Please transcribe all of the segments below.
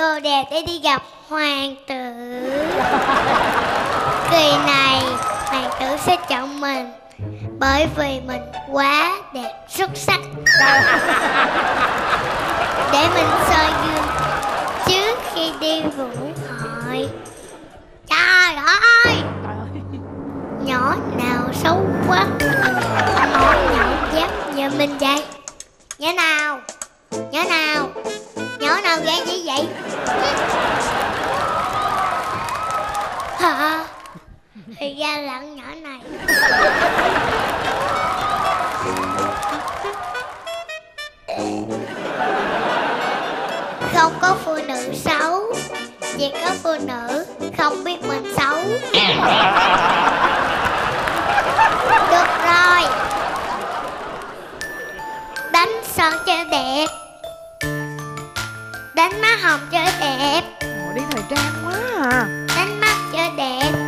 đồ đẹp để đi gặp hoàng tử. Kỳ này, hoàng tử sẽ chọn mình Bởi vì mình quá đẹp xuất sắc. Để mình soi gương trước khi đi vũ hội. Trời ơi! Nhỏ nào xấu quá. Nhỏ nhỏ dám nhà mình vậy. Nhỏ nào Nhỏ nào. Nhỏ nào gan như vậy? Hả? Thì ra là con nhỏ này. Không có phụ nữ xấu, Chỉ có phụ nữ không biết mình xấu. Được rồi. Đánh son cho đẹp. Đánh má hồng cho đẹp. Ồ, đi thời trang quá à. Đánh mắt cho đẹp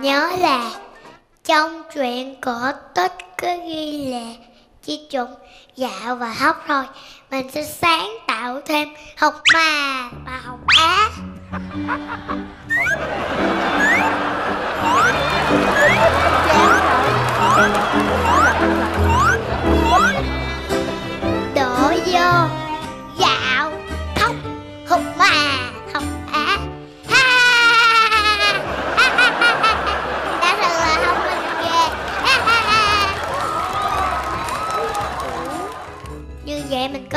nhớ là Trong truyện cổ tích cứ ghi là Chỉ trùng gạo và hóc thôi Mình sẽ sáng tạo thêm Học mà và học á. Đổ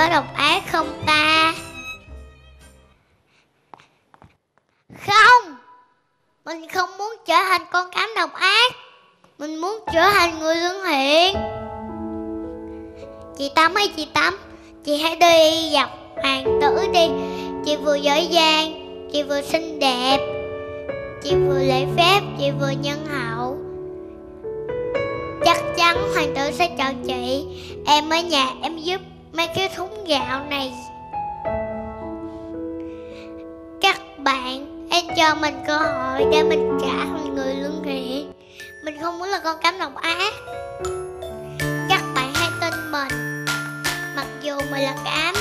có độc ác không ta? Không! Mình không muốn trở thành con cám độc ác. Mình muốn trở thành người lương thiện Chị Tâm hay chị Tâm. Chị hãy đi gặp hoàng tử đi. Chị vừa giỏi giang, Chị vừa xinh đẹp. Chị vừa lễ phép, Chị vừa nhân hậu. Chắc chắn hoàng tử sẽ chọn chị. Em ở nhà, em giúp mấy cái thúng gạo này. Các bạn Hãy cho mình cơ hội để mình trả thành người lương thiện. Mình không muốn là con cám độc ác. Các bạn hãy tin mình. Mặc dù mình là cám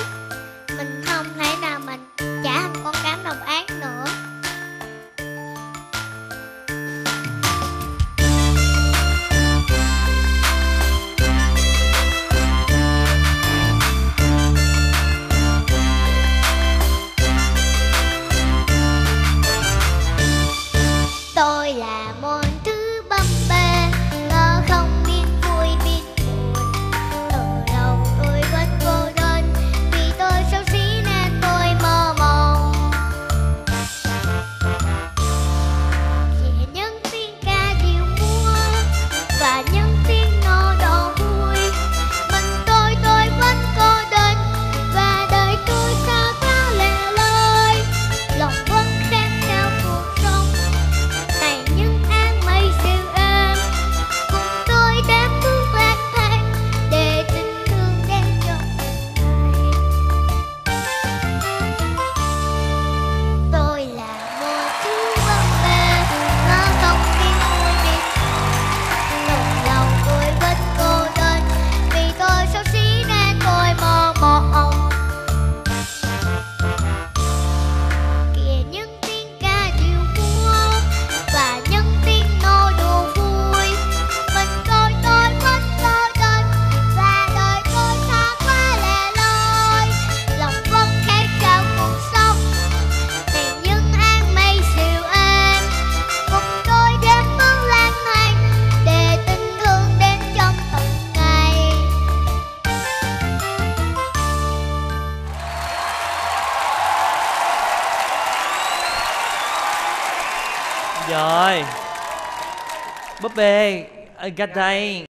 Rồi. Búp bê ơi, đây